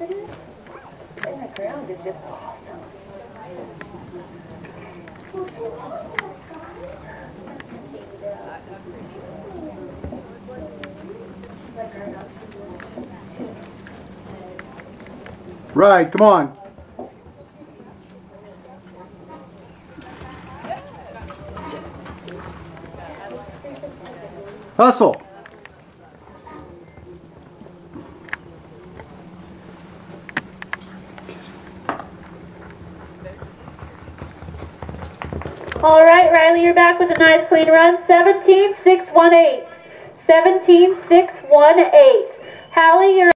confidence in the ground is just awesome. Ride, come on. Hustle. All right, Riley, you're back with a nice clean run. 17-618. 17-618. Hallie, you're